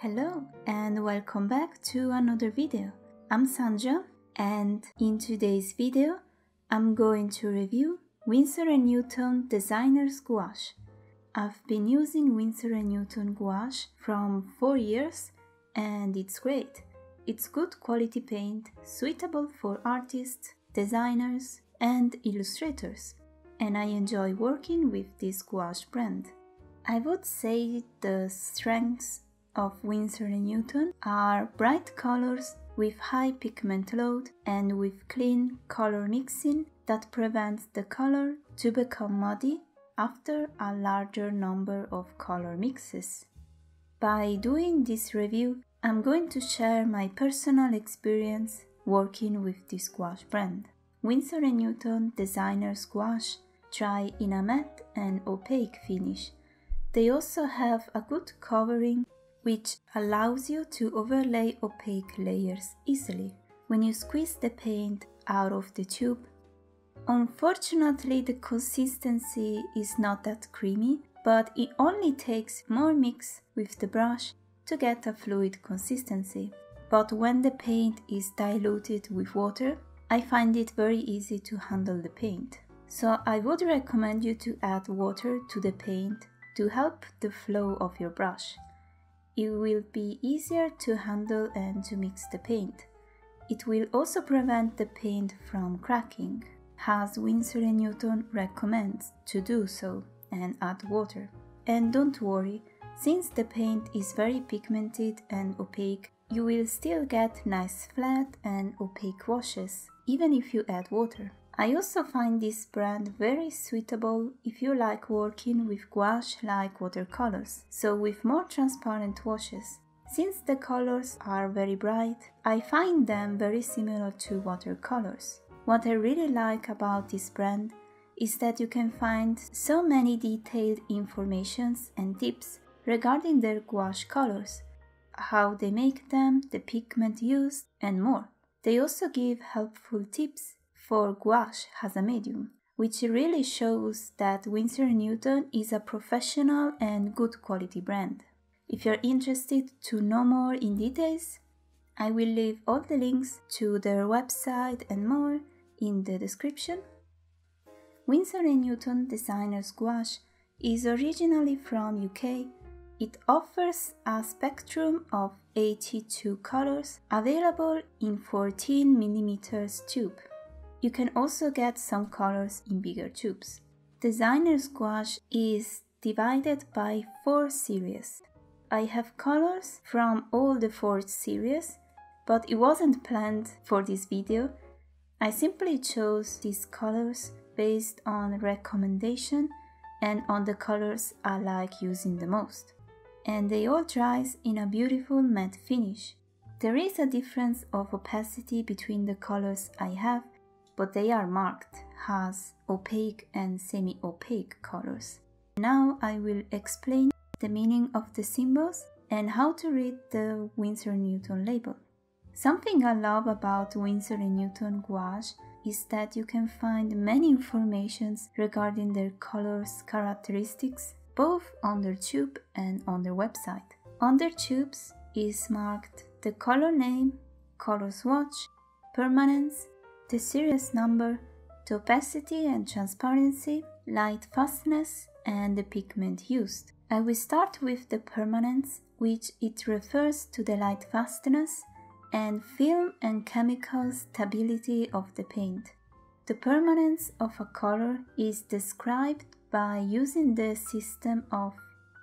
Hello and welcome back to another video. I'm Sandra and in today's video I'm going to review Winsor & Newton Designer's Gouache. I've been using Winsor & Newton gouache from 4 years and it's great. It's good quality paint suitable for artists, designers and illustrators and I enjoy working with this gouache brand. I would say the strengths of Winsor & Newton are bright colors with high pigment load and with clean color mixing that prevents the color to become muddy after a larger number of color mixes. By doing this review, I'm going to share my personal experience working with this gouache brand. Winsor & Newton Designer's Gouache dry in a matte and opaque finish. They also have a good covering which allows you to overlay opaque layers easily when you squeeze the paint out of the tube. Unfortunately, the consistency is not that creamy, but it only takes more mix with the brush to get a fluid consistency. But when the paint is diluted with water, I find it very easy to handle the paint. So I would recommend you to add water to the paint to help the flow of your brush. It will be easier to handle and to mix the paint. It will also prevent the paint from cracking, as Winsor & Newton recommends to do so and add water. And don't worry, since the paint is very pigmented and opaque, you will still get nice flat and opaque washes, even if you add water. I also find this brand very suitable if you like working with gouache like watercolors, so with more transparent washes. Since the colors are very bright, I find them very similar to watercolors. What I really like about this brand is that you can find so many detailed informations and tips regarding their gouache colors, how they make them, the pigment used, and more. They also give helpful tips for gouache as a medium, which really shows that Winsor & Newton is a professional and good quality brand. If you're interested to know more in details, I will leave all the links to their website and more in the description. Winsor & Newton Designer's Gouache is originally from UK. It offers a spectrum of 82 colors available in 14mm tube. You can also get some colors in bigger tubes. Designer's gouache is divided by four series. I have colors from all the four series, but it wasn't planned for this video. I simply chose these colors based on recommendation and on the colors I like using the most. And they all dries in a beautiful matte finish. There is a difference of opacity between the colors I have but they are marked as opaque and semi-opaque colors. Now I will explain the meaning of the symbols and how to read the Winsor Newton label. Something I love about Winsor & Newton gouache is that you can find many informations regarding their colors characteristics both on their tube and on their website. On their tubes is marked the color name, color swatch, permanence, the series number, the opacity and transparency, light fastness, and the pigment used. I will start with the permanence, which it refers to the light fastness and film and chemical stability of the paint. The permanence of a color is described by using the system of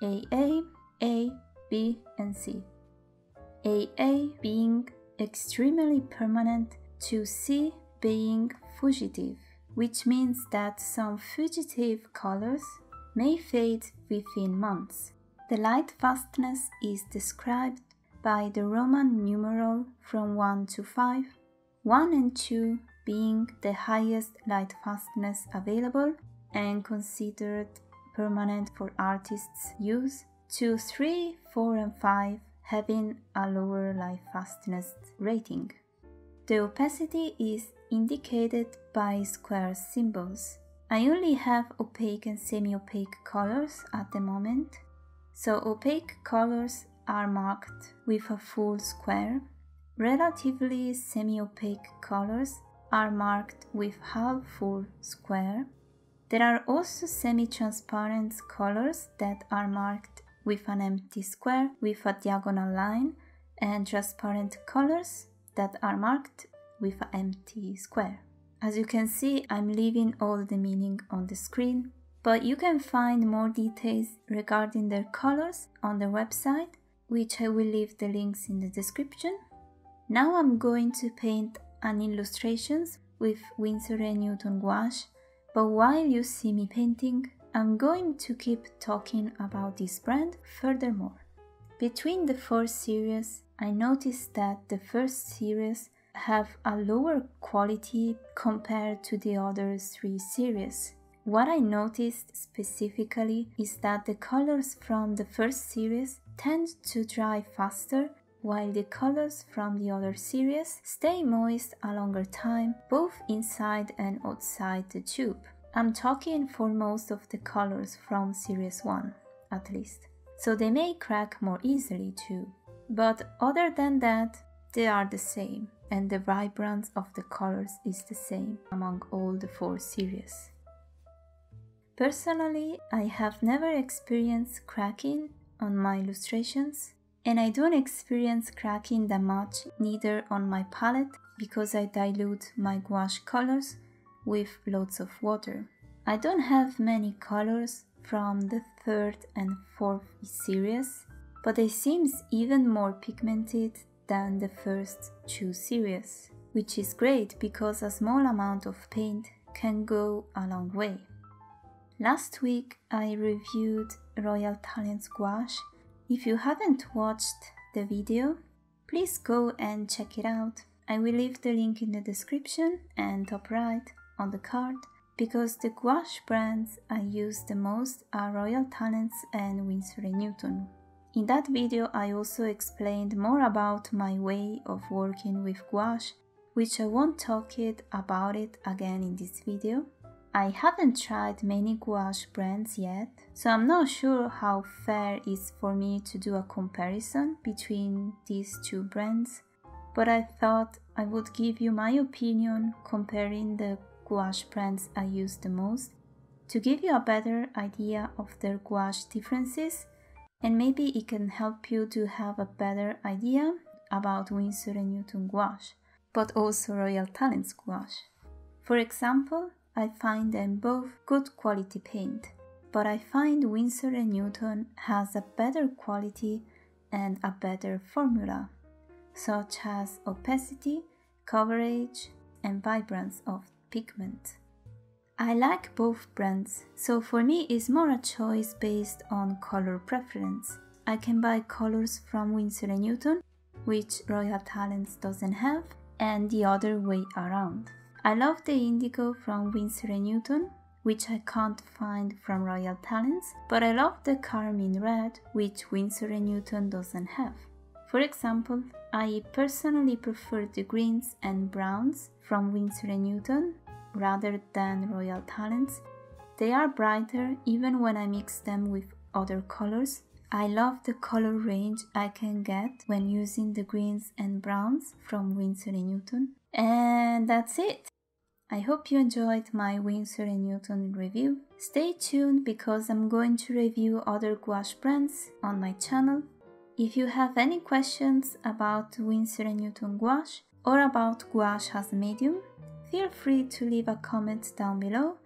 AA, A, B, and C. AA being extremely permanent to C being fugitive, which means that some fugitive colors may fade within months. The light fastness is described by the Roman numeral from 1 to 5, 1 and 2 being the highest light fastness available and considered permanent for artists' use, 2, 3, 4 and 5 having a lower light fastness rating. The opacity is indicated by square symbols. I only have opaque and semi-opaque colors at the moment, so opaque colors are marked with a full square. Relatively semi-opaque colors are marked with half full square. There are also semi-transparent colors that are marked with an empty square with a diagonal line and transparent colors that are marked with an empty square. As you can see, I'm leaving all the meaning on the screen, but you can find more details regarding their colors on their website, which I will leave the links in the description. Now I'm going to paint an illustrations with Winsor & Newton gouache but while you see me painting, I'm going to keep talking about this brand furthermore. Between the four series, I noticed that the first series have a lower quality compared to the other three series. What I noticed specifically is that the colors from the first series tend to dry faster while the colors from the other series stay moist a longer time both inside and outside the tube. I'm talking for most of the colors from series 1 at least, so they may crack more easily too. But other than that, they are the same and the vibrance of the colors is the same among all the four series. Personally, I have never experienced cracking on my illustrations and I don't experience cracking that much neither on my palette because I dilute my gouache colors with lots of water. I don't have many colors from the third and fourth series, but they seems even more pigmented than the first two series, which is great because a small amount of paint can go a long way. Last week I reviewed Royal Talens gouache if you haven't watched the video, please go and check it out. I will leave the link in the description and top right on the card because the gouache brands I use the most are Royal Talens and Winsor & Newton. In that video I also explained more about my way of working with gouache, which I won't talk it about it again in this video. I haven't tried many gouache brands yet, so I'm not sure how fair is for me to do a comparison between these two brands, but I thought I would give you my opinion comparing the gouache brands I use the most to give you a better idea of their gouache differences and maybe it can help you to have a better idea about Winsor & Newton gouache, but also Royal Talens gouache. For example, I find them both good quality paint, but I find Winsor & Newton has a better quality and a better formula, such as opacity, coverage, and vibrance of pigment. I like both brands, so for me it's more a choice based on color preference. I can buy colors from Winsor & Newton, which Royal Talens doesn't have, and the other way around. I love the indigo from Winsor & Newton, which I can't find from Royal Talens, but I love the carmine red, which Winsor & Newton doesn't have. For example, I personally prefer the greens and browns from Winsor & Newton rather than Royal Talens. They are brighter even when I mix them with other colors. I love the color range I can get when using the greens and browns from Winsor & Newton. And that's it. I hope you enjoyed my Winsor & Newton review. Stay tuned because I'm going to review other gouache brands on my channel. If you have any questions about Winsor & Newton gouache or about gouache as a medium, feel free to leave a comment down below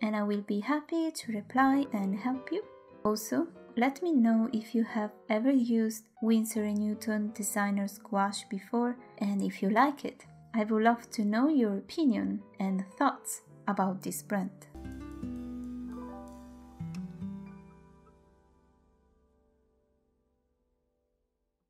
and I will be happy to reply and help you. Also, let me know if you have ever used Winsor & Newton Designer's Gouache before and if you like it. I would love to know your opinion and thoughts about this brand.